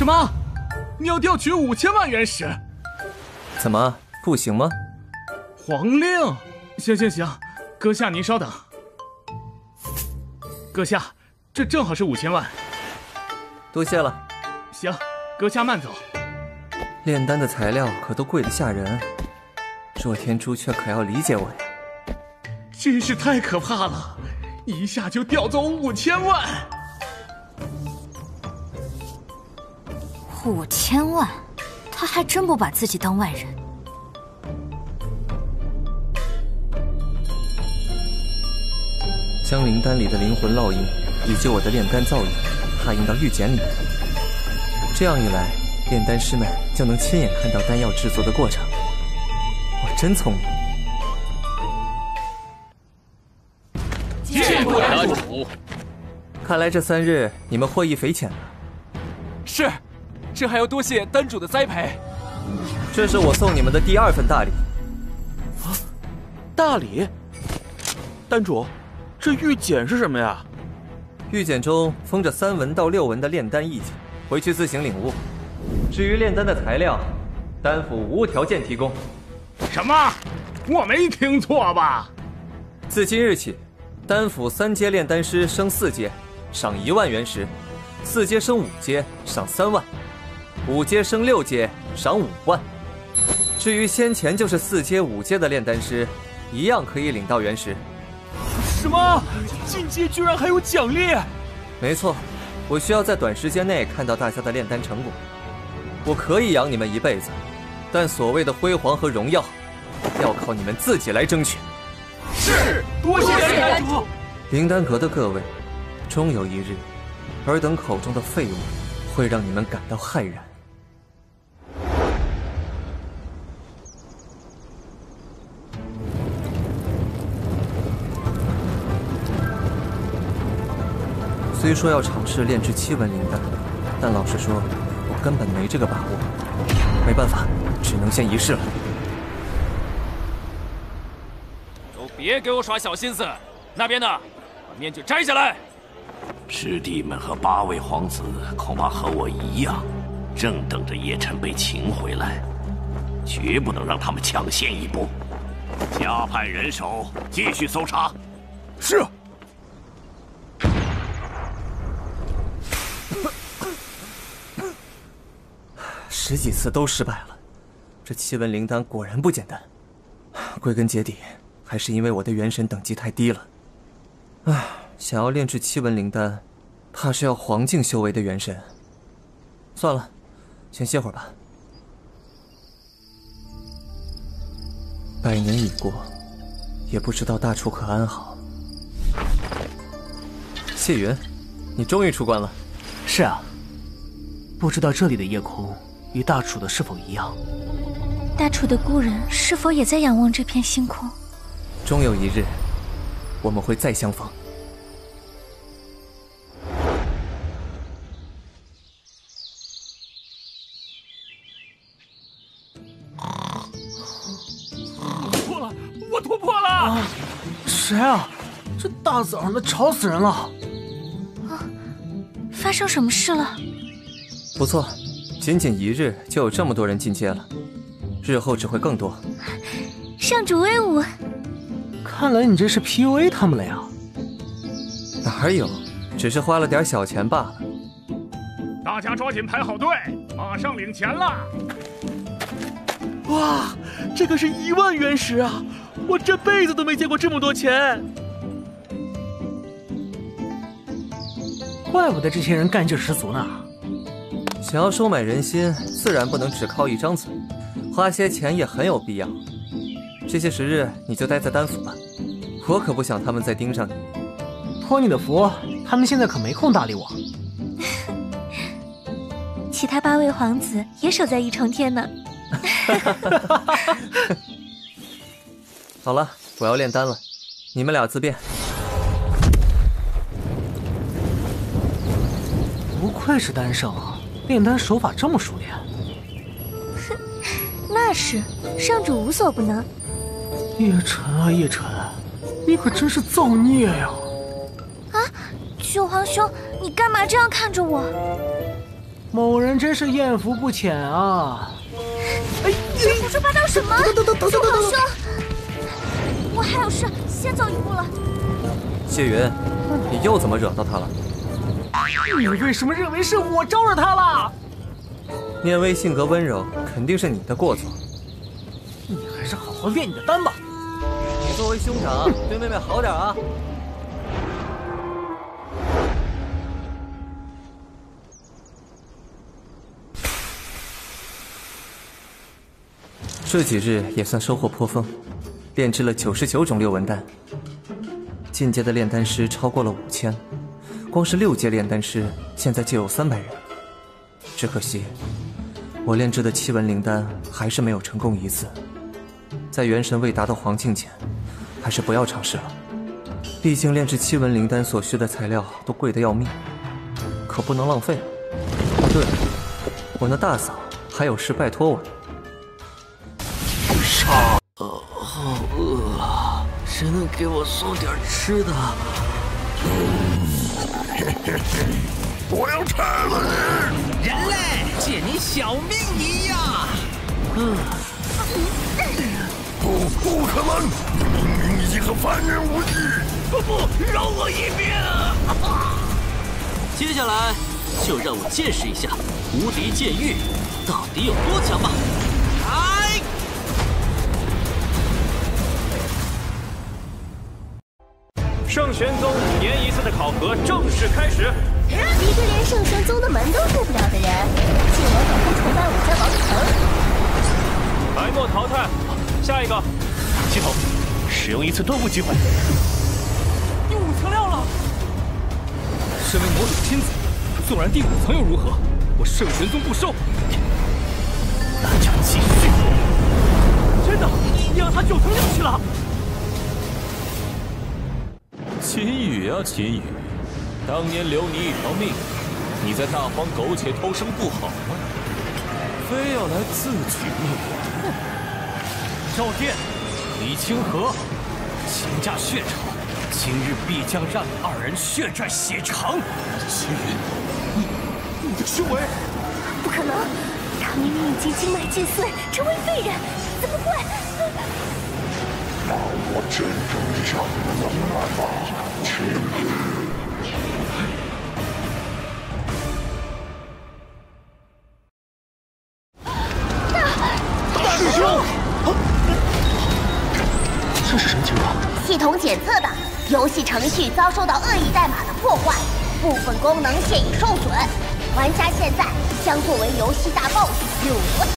什么？你要调取五千万原石？怎么不行吗？皇令，行行行，阁下您稍等。阁下，这正好是五千万。多谢了。行，阁下慢走。炼丹的材料可都贵得吓人，若天朱雀可要理解我呀。真是太可怕了，一下就调走五千万。五千万，他还真不把自己当外人。将灵丹里的灵魂烙印以及我的炼丹造诣拓印到玉简里面，这样一来，炼丹师们就能亲眼看到丹药制作的过程。我真聪明。见过丹主。看来这三日你们获益匪浅了。是。这还要多谢丹主的栽培，这是我送你们的第二份大礼。啊，大礼！丹主，这玉简是什么呀？玉简中封着三文到六文的炼丹意境，回去自行领悟。至于炼丹的材料，丹府无条件提供。什么？我没听错吧？自今日起，丹府三阶炼丹师升四阶，赏一万元石；四阶升五阶，赏三万。五阶升六阶，赏五万。至于先前就是四阶、五阶的炼丹师，一样可以领到原石。什么？进阶居然还有奖励？没错，我需要在短时间内看到大家的炼丹成果。我可以养你们一辈子，但所谓的辉煌和荣耀，要靠你们自己来争取。是，多谢丹主。灵丹阁的各位，终有一日，尔等口中的废物，会让你们感到骇然。虽说要尝试炼制七纹灵丹，但老实说，我根本没这个把握。没办法，只能先一试了。都别给我耍小心思！那边的，把面具摘下来。师弟们和八位皇子恐怕和我一样，正等着叶辰被擒回来，绝不能让他们抢先一步。加派人手继续搜查。是。十几次都失败了，这七文灵丹果然不简单。归根结底，还是因为我的元神等级太低了。唉，想要炼制七文灵丹，怕是要黄境修为的元神。算了，先歇会儿吧。百年已过，也不知道大楚可安好。谢云，你终于出关了。是啊，不知道这里的夜空。与大楚的是否一样？大楚的故人是否也在仰望这片星空？终有一日，我们会再相逢。破了！我突破了！啊！谁啊？这大早上的吵死人了！啊！发生什么事了？不错。仅仅一日就有这么多人进阶了，日后只会更多。上主威武！看来你这是 PUA 他们了呀？哪有，只是花了点小钱罢了。大家抓紧排好队，马上领钱了！哇，这可是一万原石啊！我这辈子都没见过这么多钱。怪不得这些人干劲十足呢。想要收买人心，自然不能只靠一张嘴，花些钱也很有必要。这些时日你就待在丹府吧，我可不想他们再盯上你。托你的福，他们现在可没空搭理我。其他八位皇子也守在一重天呢。好了，我要炼丹了，你们俩自便。不愧是丹圣啊！炼丹手法这么熟练，哼，那是上主无所不能。叶辰啊叶辰，你可真是造孽呀！啊，九皇兄，你干嘛这样看着我？某人真是艳福不浅啊！哎，你胡说八道什么？等等等等等等兄，我还有事，先走一步了。谢云，你又怎么惹到他了？你为什么认为是我招惹他了？念威性格温柔，肯定是你的过错。你还是好好练你的丹吧。你作为兄长，对妹妹好点啊。这几日也算收获颇丰，炼制了九十九种六纹丹。进阶的炼丹师超过了五千，光是六阶炼丹师现在就有三百人。只可惜，我炼制的七纹灵丹还是没有成功一次。在元神未达到黄境前，还是不要尝试了。毕竟炼制七纹灵丹所需的材料都贵得要命，可不能浪费。了，对了，我那大嫂还有事拜托我呢。杀！呃，好饿啊！谁能给我送点吃的？我要吃了你！人类，借你小命一样！嗯，不，不可能！你明明已经和凡人无异。不不，饶我一命！接下来就让我见识一下无敌剑域到底有多强吧！圣玄宗五年一次的考核正式开始。一个连圣玄宗的门都入不了的人，竟然敢不崇拜我家王城！白墨淘汰，下一个。系统，使用一次顿悟机会。第五层料了。身为魔主亲子，纵然第五层又如何？我圣玄宗不收。那就继续。真的，你让他九层六去了。秦羽啊，秦羽，当年留你一条命，你在大荒苟且偷生不好吗？非要来自取灭亡？赵殿，李清河，秦家血仇，今日必将让你二人血债血偿。秦羽，你你的修为？不可能，他明明已经经脉尽碎，成为废人，怎么会？让我见证一下你的能耐吧，秦羽。大师兄，这是什么情况？系统检测的游戏程序遭受到恶意代码的破坏，部分功能现已受损，玩家现在将作为游戏大 BOSS 六罗。